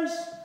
Rams.